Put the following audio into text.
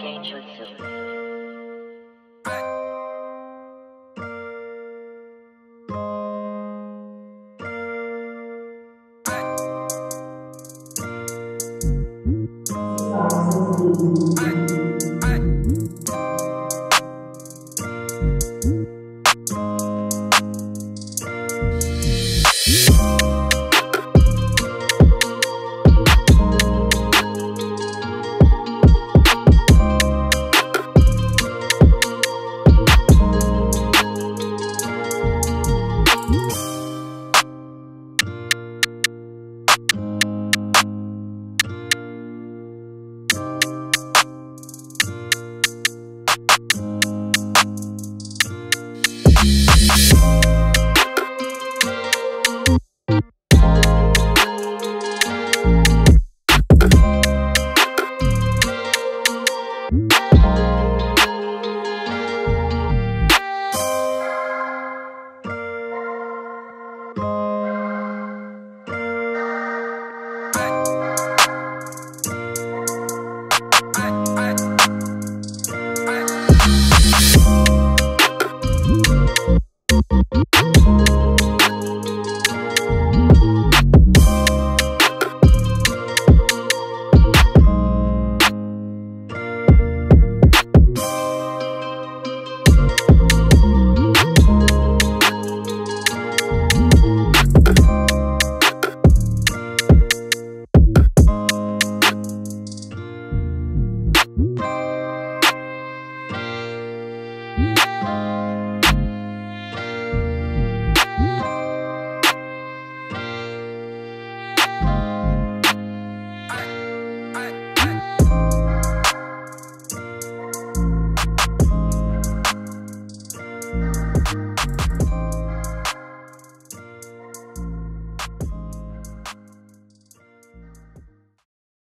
Dangerous. Bye.